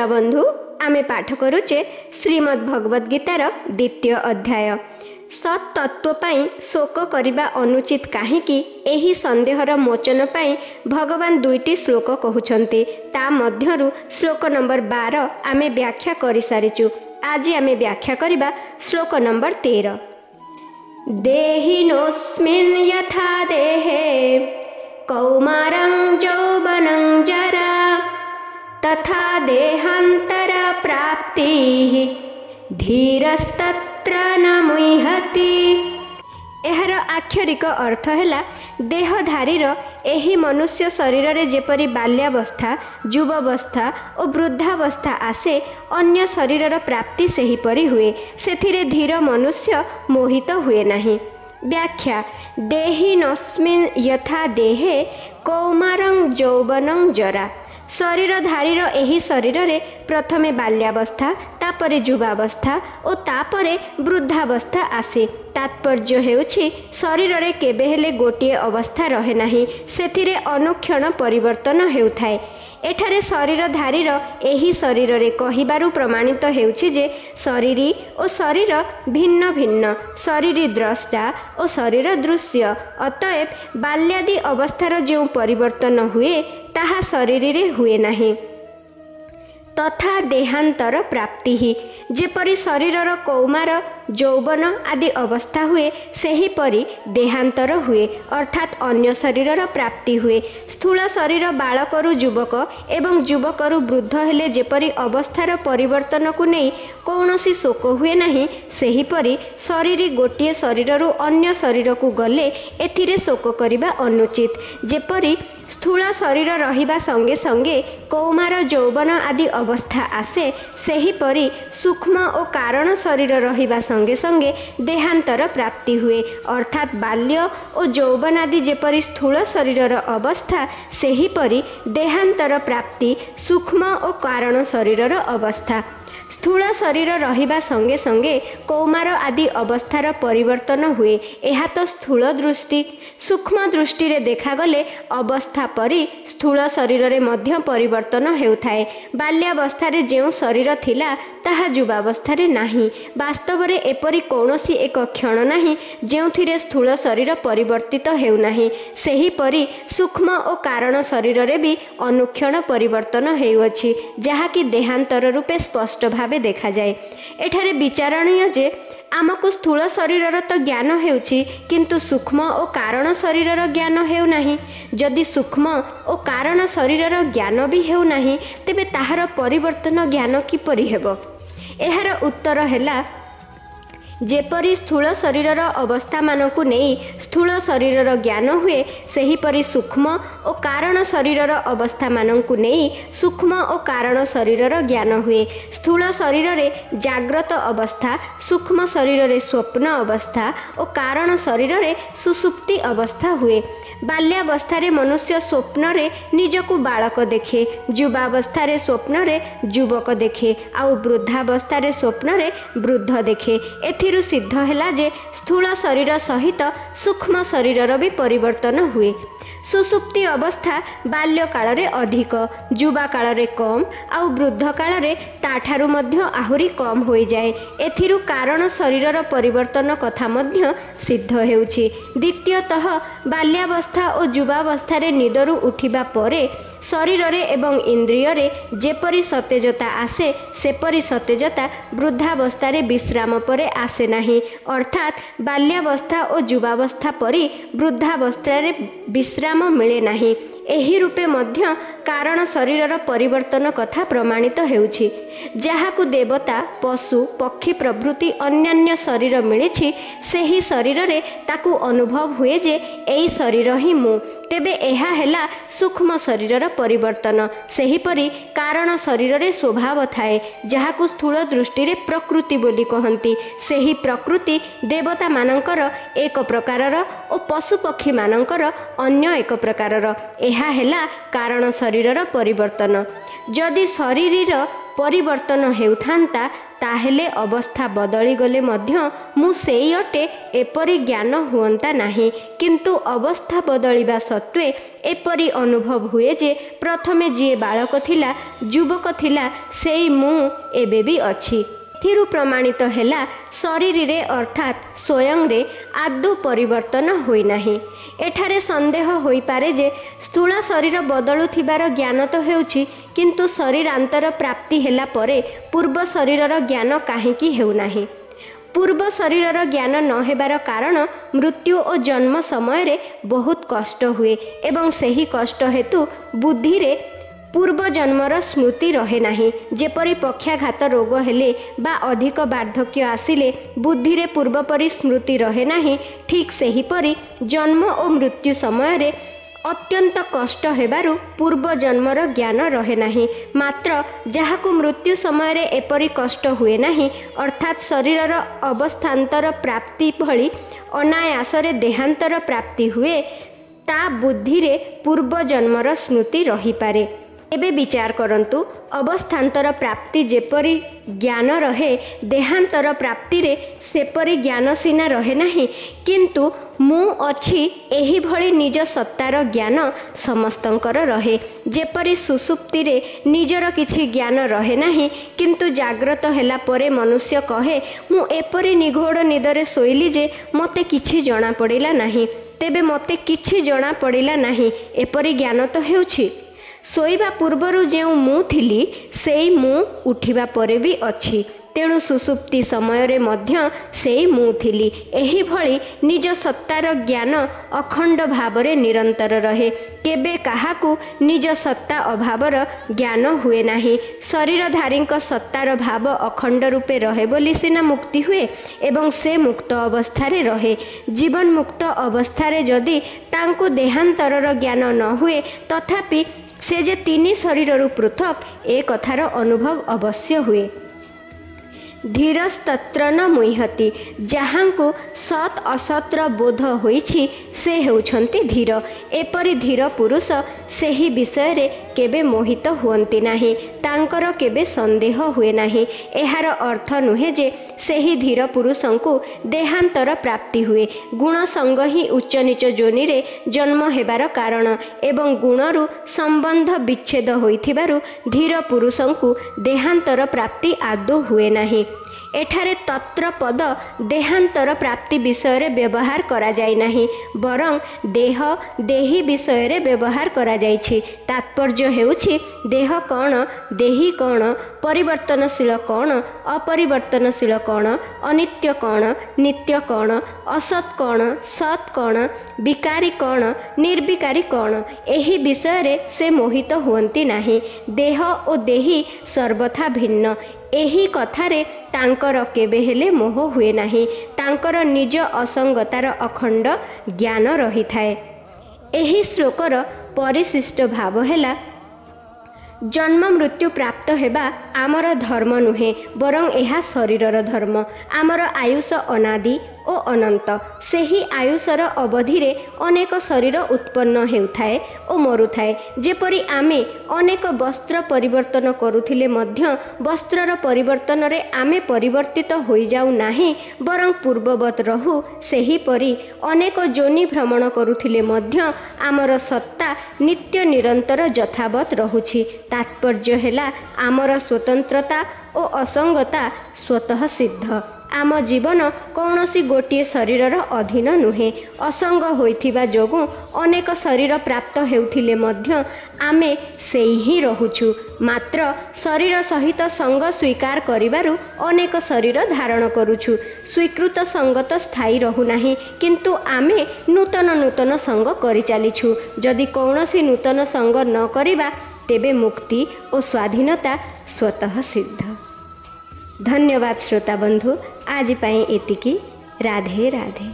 ଶ୍ରୋତାବନ୍ଧୁ ଆମେ ପାଠ କରୁଛେ ଶ୍ରୀମଦ୍ ଭଗବଦ ଗୀତାର ଦ୍ୱିତୀୟ ଅଧ୍ୟାୟ। ସତ୍ ତତ୍ଵ ପାଇଁ ଶୋକ କରିବା ଅନୁଚିତ କାହିଁକି ଏହି ସନ୍ଦେହର ମୋଚନ ପାଇଁ ଭଗବାନ ଦୁଇଟି ଶ୍ଲୋକ କହୁଛନ୍ତି। ତା ମଧ୍ୟରୁ ଶ୍ଲୋକ ନମ୍ବର ବାର ଆମେ ବ୍ୟାଖ୍ୟା କରିସାରିଛୁ। ଆଜି ଆମେ ବ୍ୟାଖ୍ୟା କରିବା ଶ୍ଲୋକ ନମ୍ବର ତେର। ଦେହିନୋସ୍ମିନ୍ ଯଥା ଦେହେ କୌମାରଂ ଦେହାନ୍ତର ପ୍ରାପ୍ତି ଧୀରସ୍ତତ୍ର ନ ମୁହତି ଏହାର ଆକ୍ଷରିକ ଅର୍ଥ ହେଲା ଦେହଧାରୀର ଏହି ମନୁଷ୍ୟ ଶରୀରରେ ଯେପରି ବାଲ୍ୟାବସ୍ଥା ଯୁବାବସ୍ଥା ଓ ବୃଦ୍ଧାବସ୍ଥା ଆସେ ଅନ୍ୟ ଶରୀରର ପ୍ରାପ୍ତି ସେହିପରି ହୁଏ। ସେଥିରେ ଧୀର ମନୁଷ୍ୟ ମୋହିତ ହୁଏ ନାହିଁ। ବ୍ୟାଖ୍ୟା ଦେହି ନସ୍ମିନ୍ ଯଥା ଦେହେ କୌମାରଂ ଯୌବନଂ ଜରା। ଶରୀରଧାରୀର ଏହି ଶରୀରରେ ପ୍ରଥମେ ବାଲ୍ୟାବସ୍ଥା ତାପରେ ଯୁବାବସ୍ଥା ଓ ତାପରେ ବୃଦ୍ଧାବସ୍ଥା ଆସେ। ତାତ୍ପର୍ଯ୍ୟ ହେଉଛି ଶରୀରରେ କେବେ ହେଲେ ଗୋଟିଏ ଅବସ୍ଥା ରହେ ନାହିଁ ସେଥିରେ ଅନୁକ୍ଷଣ ପରିବର୍ତ୍ତନ ହେଉଥାଏ। ଏଠାରେ ଶରୀରଧାରୀର ଏହି ଶରୀରରେ କହିବାରୁ ପ୍ରମାଣିତ ହେଉଛି ଯେ ଶରୀରୀ ଓ ଶରୀର ଭିନ୍ନ ଭିନ୍ନ। ଶରୀରୀ ଦ୍ରଷ୍ଟା ଓ ଶରୀର ଦୃଶ୍ୟ। ଅତଏବ ବାଲ୍ୟାଦି ଅବସ୍ଥାର ଯେଉଁ ପରିବର୍ତ୍ତନ ହୁଏ ତାହା ଶରୀରରେ ହୁଏ ନାହିଁ। ତଥା ଦେହାନ୍ତର ପ୍ରାପ୍ତି ଯେପରି ଶରୀରର କୌମାର ଯୌବନ ଆଦି ଅବସ୍ଥା ହୁଏ ସେହିପରି ଦେହାନ୍ତର ହୁଏ ଅର୍ଥାତ୍ ଅନ୍ୟ ଶରୀରର ପ୍ରାପ୍ତି ହୁଏ। ସ୍ଥୂଳ ଶରୀର ବାଳକରୁ ଯୁବକ ଏବଂ ଯୁବକରୁ ବୃଦ୍ଧ ହେଲେ ଯେପରି ଅବସ୍ଥାର ପରିବର୍ତ୍ତନକୁ ନେଇ କୌଣସି ଶୋକ ହୁଏ ନାହିଁ ସେହିପରି ଶରୀର ଗୋଟିଏ ଶରୀରରୁ ଅନ୍ୟ ଶରୀରକୁ ଗଲେ ଏଥିରେ ଶୋକ କରିବା ଅନୁଚିତ। ଯେପରି ସ୍ଥୂଳ ଶରୀର ରହିବା ସଙ୍ଗେ ସଙ୍ଗେ କୌମାର ଯୌବନ ଆଦି ଅବସ୍ଥା ଆସେ ସେହିପରି ସୂକ୍ଷ୍ମ ଓ କାରଣ ଶରୀର ରହିବା ସଙ୍ଗେ ସଙ୍ଗେ ଦେହାନ୍ତର ପ୍ରାପ୍ତି ହୁଏ। ଅର୍ଥାତ୍ ବାଲ୍ୟ ଓ ଯୌବନ ଆଦି ଯେପରି ସ୍ଥୂଳ ଶରୀରର ଅବସ୍ଥା ସେହିପରି ଦେହାନ୍ତର ପ୍ରାପ୍ତି ସୂକ୍ଷ୍ମ ଓ କାରଣ ଶରୀରର ଅବସ୍ଥା। ସ୍ଥୂଳ ଶରୀର ରହିବା ସଙ୍ଗେ ସଙ୍ଗେ କୌମାର ଆଦି ଅବସ୍ଥାର ପରିବର୍ତ୍ତନ ହୁଏ। ଏହା ତ ସ୍ଥୂଳ ଦୃଷ୍ଟି। ସୂକ୍ଷ୍ମ ଦୃଷ୍ଟିରେ ଦେଖାଗଲେ ଅବସ୍ଥା ପରି ସ୍ଥୂଳ ଶରୀରରେ ମଧ୍ୟ ପରିବର୍ତ୍ତନ ହେଉଥାଏ। ବାଲ୍ୟାବସ୍ଥାରେ ଯେଉଁ ଶରୀର ଥିଲା ତାହା ଯୁବାବସ୍ଥାରେ ନାହିଁ। ବାସ୍ତବରେ ଏପରି କୌଣସି ଏକ କ୍ଷଣ ନାହିଁ ଯେଉଁଥିରେ ସ୍ଥୂଳ ଶରୀର ପରିବର୍ତ୍ତିତ ହେଉନାହିଁ। ସେହିପରି ସୂକ୍ଷ୍ମ ଓ କାରଣ ଶରୀରରେ ବି ଅନୁକ୍ଷଣ ପରିବର୍ତ୍ତନ ହେଉଅଛି ଯାହାକି ଦେହାନ୍ତର ରୂପେ ସ୍ପଷ୍ଟ ଭାବେ ଦେଖାଯାଏ। ଏଠାରେ ବିଚାରଣୀୟ ଯେ ଆମକୁ ସ୍ଥୂଳ ଶରୀରର ତ ଜ୍ଞାନ ହେଉଛି କିନ୍ତୁ ସୂକ୍ଷ୍ମ ଓ କାରଣ ଶରୀରର ଜ୍ଞାନ ହେଉନାହିଁ। ଯଦି ସୂକ୍ଷ୍ମ ଓ କାରଣ ଶରୀରର ଜ୍ଞାନ ବି ହେଉନାହିଁ ତେବେ ତାହାର ପରିବର୍ତ୍ତନ ଜ୍ଞାନ କିପରି ହେବ? ଏହାର ଉତ୍ତର ହେଲା ଯେପରି ସ୍ଥୂଳ ଶରୀରର ଅବସ୍ଥାମାନଙ୍କୁ ନେଇ ସ୍ଥୂଳ ଶରୀରର ଜ୍ଞାନ ହୁଏ ସେହିପରି ସୂକ୍ଷ୍ମ ଓ କାରଣ ଶରୀରର ଅବସ୍ଥାମାନଙ୍କୁ ନେଇ ସୂକ୍ଷ୍ମ ଓ କାରଣ ଶରୀରର ଜ୍ଞାନ ହୁଏ। ସ୍ଥୂଳ ଶରୀରରେ ଜାଗ୍ରତ ଅବସ୍ଥା ସୂକ୍ଷ୍ମ ଶରୀରରେ ସ୍ୱପ୍ନ ଅବସ୍ଥା ଓ କାରଣ ଶରୀରରେ ସୁସୁପ୍ତି ଅବସ୍ଥା ହୁଏ। ବାଲ୍ୟାବସ୍ଥାରେ ମନୁଷ୍ୟ ସ୍ୱପ୍ନରେ ନିଜକୁ ବାଳକ ଦେଖେ ଯୁବାବସ୍ଥାରେ ସ୍ୱପ୍ନରେ ଯୁବକ ଦେଖେ ଆଉ ବୃଦ୍ଧାବସ୍ଥାରେ ସ୍ୱପ୍ନରେ ବୃଦ୍ଧ ଦେଖେ। ଏଥିରୁ ସିଦ୍ଧ ହେଲା ଯେ ସ୍ଥୂଳ ଶରୀର ସହିତ ସୂକ୍ଷ୍ମ ଶରୀରର ବି ପରିବର୍ତ୍ତନ ହୁଏ। ସୁସୁପ୍ତି ଅବସ୍ଥା ବାଲ୍ୟ କାଳରେ ଅଧିକ ଯୁବା କାଳରେ କମ୍ ଆଉ ବୃଦ୍ଧ କାଳରେ ତାଠାରୁ ମଧ୍ୟ ଆହୁରି କମ୍ ହୋଇଯାଏ। ଏଥିରୁ କାରଣ ଶରୀରର ପରିବର୍ତ୍ତନ କଥା ମଧ୍ୟ ସିଦ୍ଧ ହେଉଛି। ଦ୍ୱିତୀୟତଃ ବାଲ୍ୟାବସ୍ଥା ଓ ଯୁବାବସ୍ଥାରେ ନିଦରୁ ଉଠିବା ପରେ ଶରୀରରେ ଏବଂ ଇନ୍ଦ୍ରିୟରେ ଯେପରି ସତେଜତା ଆସେ ସେପରି ସତେଜତା ବୃଦ୍ଧାବସ୍ଥାରେ ବିଶ୍ରାମ ପରେ ଆସେ ନାହିଁ ଅର୍ଥାତ୍ ବାଲ୍ୟାବସ୍ଥା ଓ ଯୁବାବସ୍ଥା ପରି ବୃଦ୍ଧାବସ୍ଥାରେ ବିଶ୍ରାମ ମିଳେ ନାହିଁ ଏହି ରୂପେ ମଧ୍ୟ କାରଣ ଶରୀରର ପରିବର୍ତ୍ତନ କଥା ପ୍ରମାଣିତ ହେଉଛି। ଯାହାକୁ ଦେବତା ପଶୁ ପକ୍ଷୀ ପ୍ରଭୃତି ଅନ୍ୟାନ୍ୟ ଶରୀର ମିଳିଛି ସେହି ଶରୀରରେ ତାକୁ ଅନୁଭବ ହୁଏ ଯେ ଏଇ ଶରୀର ହିଁ ମୁଁ। ତେବେ ଏହା ହେଲା ସୂକ୍ଷ୍ମ ଶରୀରର ପରିବର୍ତ୍ତନ। ସେହିପରି କାରଣ ଶରୀରରେ ସ୍ୱଭାବ ଥାଏ ଯାହାକୁ ସ୍ଥୂଳ ଦୃଷ୍ଟିରେ ପ୍ରକୃତି ବୋଲି କହନ୍ତି। ସେହି ପ୍ରକୃତି ଦେବତାମାନଙ୍କର ଏକ ପ୍ରକାରର ଓ ପଶୁପକ୍ଷୀମାନଙ୍କର ଅନ୍ୟ ଏକ ପ୍ରକାରର। ଏହା ହେଲା କାରଣ ଶରୀରର ପରିବର୍ତ୍ତନ। ଯଦି ଶରୀରର ପରିବର୍ତ୍ତନ ହେଉଥାନ୍ତା ତାହେଲେ ଅବସ୍ଥା ବଦଳିଗଲେ ମଧ୍ୟ ମୁଁ ସେଇ ଅଟେ ଏପରି ଜ୍ଞାନ ହୁଅନ୍ତା ନାହିଁ। କିନ୍ତୁ ଅବସ୍ଥା ବଦଳିବା ସତ୍ତ୍ୱେ ଏପରି ଅନୁଭବ ହୁଏ ଯେ ପ୍ରଥମେ ଯିଏ ବାଳକ ଥିଲା ଯୁବକ ଥିଲା ସେଇ ମୁଁ ଏବେ ବି ଅଛି। ଏଥିରୁ ପ୍ରମାଣିତ ହେଲା ଶରୀରରେ ଅର୍ଥାତ୍ ସ୍ୱୟଂରେ ଆଦୌ ପରିବର୍ତ୍ତନ ହୋଇନାହିଁ। ଏଠାରେ ସନ୍ଦେହ ହୋଇପାରେ ଯେ ସ୍ଥୂଳ ଶରୀର ବଦଳୁଥିବାର ଜ୍ଞାନ ତ ହେଉଛି କିନ୍ତୁ ଶରୀରାନ୍ତର ପ୍ରାପ୍ତି ହେଲା ପରେ ପୂର୍ବ ଶରୀରର ଜ୍ଞାନ କାହିଁକି ହେଉନାହିଁ। ପୂର୍ବ ଶରୀରର ଜ୍ଞାନ ନ ହେବାର କାରଣ ମୃତ୍ୟୁ ଓ ଜନ୍ମ ସମୟରେ ବହୁତ କଷ୍ଟ ହୁଏ ଏବଂ ସେହି କଷ୍ଟ ହେତୁ ବୁଦ୍ଧିରେ ପୂର୍ବ ଜନ୍ମର ସ୍ମୃତି ରହେ ନାହିଁ। ଯେପରି ପକ୍ଷାଘାତ ରୋଗ ହେଲେ ବା ଅଧିକ ବାର୍ଦ୍ଧକ୍ୟ ଆସିଲେ ବୁଦ୍ଧିରେ ପୂର୍ବପରି ସ୍ମୃତି ରହେ ନାହିଁ। ଠିକ୍ ସେହିପରି ଜନ୍ମ ଓ ମୃତ୍ୟୁ ସମୟରେ ଅତ୍ୟନ୍ତ କଷ୍ଟ ହେବାରୁ ପୂର୍ବ ଜନ୍ମର ଜ୍ଞାନ ରହେ ନାହିଁ। ମାତ୍ର ଯାହାକୁ ମୃତ୍ୟୁ ସମୟରେ ଏପରି କଷ୍ଟ ହୁଏ ନାହିଁ ଅର୍ଥାତ୍ ଶରୀରର ଅବସ୍ଥାନ୍ତର ପ୍ରାପ୍ତି ଭଳି ଅନାୟାସରେ ଦେହାନ୍ତର ପ୍ରାପ୍ତି ହୁଏ ତା ବୁଦ୍ଧିରେ ପୂର୍ବ ଜନ୍ମର ସ୍ମୃତି ରହିପାରେ। ଏବେ ବିଚାର କରନ୍ତୁ ଅବସ୍ଥାନ୍ତର ପ୍ରାପ୍ତି ଯେପରି ଜ୍ଞାନ ରହେ ଦେହାନ୍ତର ପ୍ରାପ୍ତିରେ ସେପରି ଜ୍ଞାନ ସିନା ରହେ ନାହିଁ କିନ୍ତୁ ମୁଁ ଅଛି ଏହିଭଳି ନିଜ ସତ୍ତାର ଜ୍ଞାନ ସମସ୍ତଙ୍କର ରହେ। ଯେପରି ସୁସୁପ୍ତିରେ ନିଜର କିଛି ଜ୍ଞାନ ରହେ ନାହିଁ କିନ୍ତୁ ଜାଗ୍ରତ ହେଲା ପରେ ମନୁଷ୍ୟ କହେ ମୁଁ ଏପରି ନିଘୋଡ଼ ନିଦରେ ଶୋଇଲି ଯେ ମୋତେ କିଛି ଜଣାପଡ଼ିଲା ନାହିଁ। ତେବେ ମୋତେ କିଛି ଜଣାପଡ଼ିଲା ନାହିଁ। ଏପରି ଜ୍ଞାନ ତ ହେଉଛି। ଶୋଇବା ପୂର୍ବରୁ ଯେଉଁ ମୁଁ ଥିଲି ସେଇ ମୁଁ ଉଠିବା ପରେ ବି ଅଛି। ତେଣୁ ସୁସୁପ୍ତି ସମୟରେ ମଧ୍ୟ ସେଇ ମୁଁ ଥିଲି। ଏହିଭଳି ନିଜ ସତ୍ତାର ଜ୍ଞାନ ଅଖଣ୍ଡ ଭାବରେ ନିରନ୍ତର ରହେ। କେବେ କାହାକୁ ନିଜ ସତ୍ତା ଅଭାବର ଜ୍ଞାନ ହୁଏ ନାହିଁ। ଶରୀରଧାରୀଙ୍କ ସତ୍ତାର ଭାବ ଅଖଣ୍ଡ ରୂପେ ରହେ ବୋଲି ସିନା ମୁକ୍ତି ହୁଏ ଏବଂ ସେ ମୁକ୍ତ ଅବସ୍ଥାରେ ରହେ। ଜୀବନ ମୁକ୍ତ ଅବସ୍ଥାରେ ଯଦି ତାଙ୍କୁ ଦେହାନ୍ତରର ଜ୍ଞାନ ନ ହୁଏ ତଥାପି ସେ ଯେ ତିନି ଶରୀରରୁ ପୃଥକ୍ ଏ କଥାର ଅନୁଭବ ଅବଶ୍ୟ ହୁଏ। ଧୀରସ୍ତତ୍ର ନ ମୁହତି ଯାହାଙ୍କୁ ସତ୍ ଅସତ୍ର ବୋଧ ହୋଇଛି ସେ ହେଉଛନ୍ତି ଧୀର। ଏପରି ଧୀର ପୁରୁଷ ସେହି ବିଷୟରେ କେବେ ମୋହିତ ହୁଅନ୍ତି ନାହିଁ ତାଙ୍କର କେବେ ସନ୍ଦେହ ହୁଏ ନାହିଁ। ଏହାର ଅର୍ଥ ନୁହେଁ ଯେ ସେହି ଧୀର ପୁରୁଷଙ୍କୁ ଦେହାନ୍ତର ପ୍ରାପ୍ତି ହୁଏ। ଗୁଣ ସଙ୍ଗ ହିଁ ଉଚ୍ଚ ନିଚ ଯୋନିରେ ଜନ୍ମ ହେବାର କାରଣ ଏବଂ ଗୁଣରୁ ସମ୍ବନ୍ଧ ବିଚ୍ଛେଦ ହୋଇଥିବାରୁ ଧୀର ପୁରୁଷଙ୍କୁ ଦେହାନ୍ତର ପ୍ରାପ୍ତି ଆଦୌ ହୁଏ ନାହିଁ। ଏଠାରେ ତତ୍ର ପଦ ଦେହାନ୍ତର ପ୍ରାପ୍ତି ବିଷୟରେ ବ୍ୟବହାର କରାଯାଇ ନାହିଁ ବରଂ ଦେହ ଦେହି ବିଷୟରେ ବ୍ୟବହାର କରାଯାଇଛି। ତାତ୍ପର୍ଯ୍ୟ ହେଉଛି ଦେହ କ'ଣ ଦେହି କ'ଣ ପରିବର୍ତ୍ତନଶୀଳ କ'ଣ? ଅପରିବର୍ତ୍ତନଶୀଳ କ'ଣ? ଅନିତ୍ୟ କ'ଣ? ନିତ୍ୟ କ'ଣ? ଅସତ୍ କ'ଣ? ସତ୍ କ'ଣ? ବିକାରୀ କ'ଣ? ନିର୍ବିକାରୀ କ'ଣ? ଏହି ବିଷୟରେ ସେ ମୋହିତ ହୁଅନ୍ତି ନାହିଁ। ଦେହ ଓ ଦେହି ସର୍ବଥା ଭିନ୍ନ। ଏହି କଥାରେ ତାଙ୍କର କେବେ ହେଲେ ମୋହ ହୁଏ ନାହିଁ। ତାଙ୍କର ନିଜ ଅସଙ୍ଗତାର ଅଖଣ୍ଡ ଜ୍ଞାନ ରହିଥାଏ। ଏହି ଶ୍ଳୋକର ପରିଶିଷ୍ଟ ଭାବ ହେଲା ଜନ୍ମ ମୃତ୍ୟୁ ପ୍ରାପ୍ତ ହେବା ଆମର ଧର୍ମ ନୁହେଁ ବରଂ ଏହା ଶରୀରର ଧର୍ମ। ଆମର ଆୟୁଷ ଅନାଦି ଓ ଅନନ୍ତ ସେହି ଆୟୁଷର ଅବଧିରେ ଅନେକ ଶରୀର ଉତ୍ପନ୍ନ ହେଉଥାଏ ଓ ମରୁଥାଏ। ଯେପରି ଆମେ ଅନେକ ବସ୍ତ୍ର ପରିବର୍ତ୍ତନ କରୁଥିଲେ ମଧ୍ୟ ବସ୍ତ୍ରର ପରିବର୍ତ୍ତନରେ ଆମେ ପରିବର୍ତ୍ତିତ ହୋଇଯାଉ ନାହିଁ ବରଂ ପୂର୍ବବତ୍ ରହୁ। ସେହିପରି ଅନେକ ଯୋନି ଭ୍ରମଣ କରୁଥିଲେ ମଧ୍ୟ ଆମର ସତ୍ତା ନିତ୍ୟ ନିରନ୍ତର ଯଥାବତ୍ ରହୁଛି। ତାତ୍ପର୍ଯ୍ୟ ହେଲା ଆମର ସ୍ୱତନ୍ତ୍ରତା ଓ ଅସଙ୍ଗତା ସ୍ୱତଃ ସିଦ୍ଧ ଆମ ଜୀବନ କୌଣସି ଗୋଟିଏ ଶରୀରର ଅଧୀନ ନୁହେଁ। ଅସଙ୍ଗ ହୋଇଥିବା ଯୋଗୁଁ ଅନେକ ଶରୀର ପ୍ରାପ୍ତ ହେଉଥିଲେ ମଧ୍ୟ ଆମେ ସେଇ ହିଁ ରହୁଛୁ। ମାତ୍ର ଶରୀର ସହିତ ସଙ୍ଗ ସ୍ୱୀକାର କରିବାରୁ ଅନେକ ଶରୀର ଧାରଣ କରୁଛୁ। ସ୍ୱୀକୃତ ସଙ୍ଗ ତ ସ୍ଥାୟୀ ରହୁନାହିଁ କିନ୍ତୁ ଆମେ ନୂତନ ନୂତନ ସଙ୍ଗ କରିଚାଲିଛୁ। ଯଦି କୌଣସି ନୂତନ ସଙ୍ଗ ନ କରିବା ତେବେ ମୁକ୍ତି ଓ ସ୍ୱାଧୀନତା ସ୍ୱତଃ ସିଦ୍ଧ। ଧନ୍ୟବାଦ ଶ୍ରୋତା ବନ୍ଧୁ। ଆଜି ପାଇଁ ଏତିକି ରାଧେ ରାଧେ